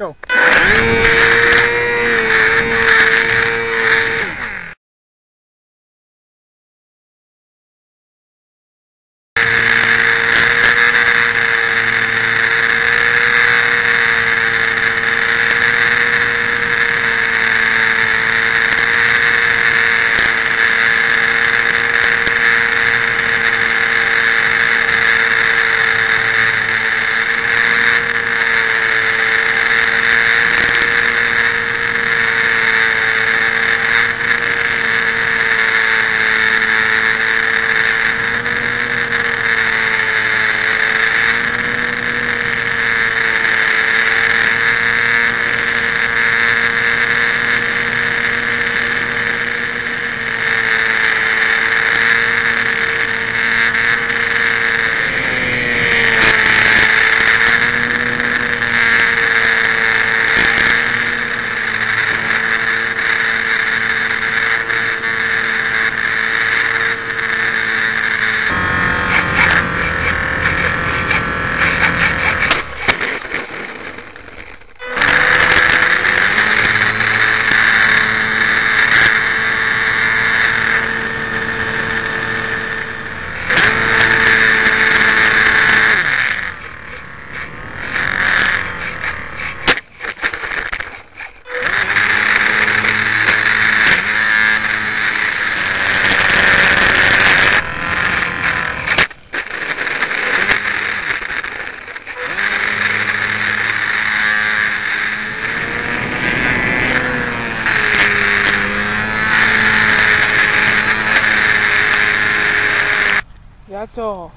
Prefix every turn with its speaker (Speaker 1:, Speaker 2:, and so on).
Speaker 1: Go. That's all.